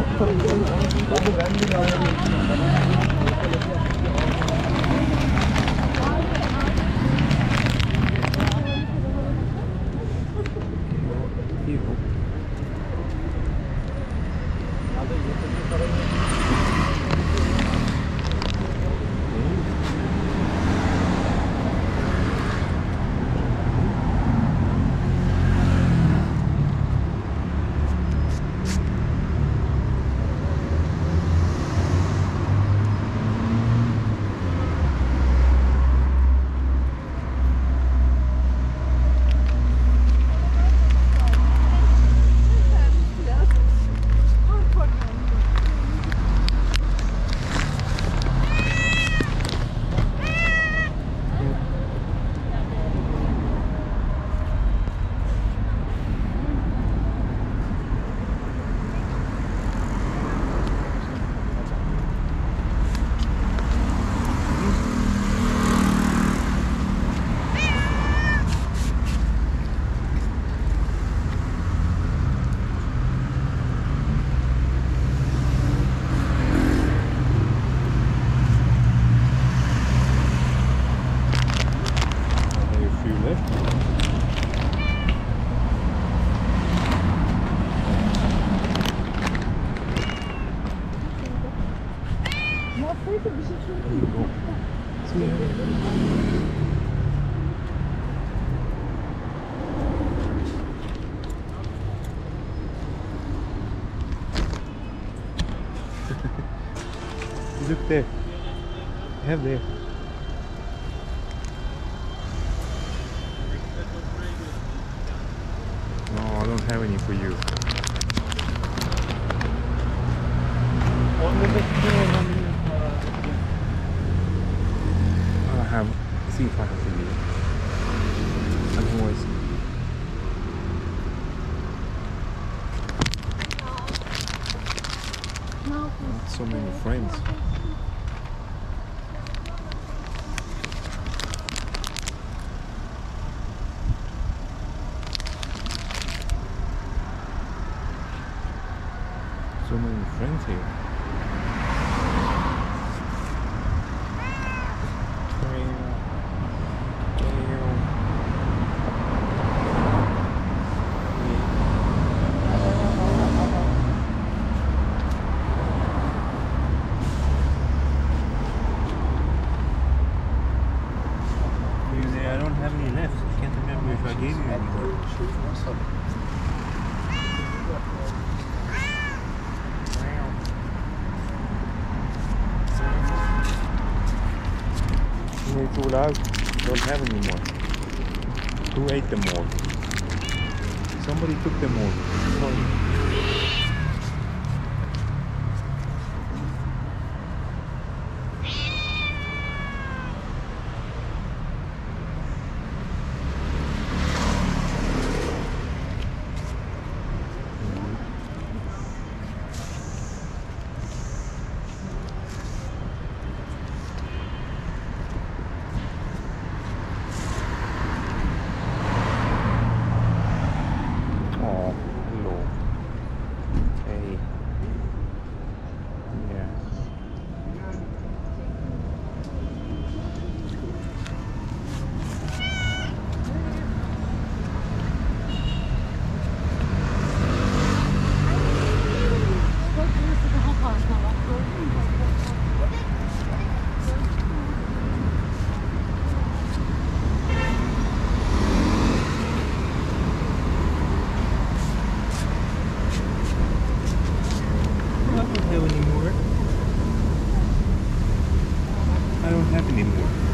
Thank you. Look there. Have there. No, I don't have any for you. I have. See if I have for you. Otherwise. So many friends. So many friends here. Don't have any left. I can't remember if I gave you any. It out. Don't have any more. Who ate them all? Somebody took them all. Sorry. I don't have any more.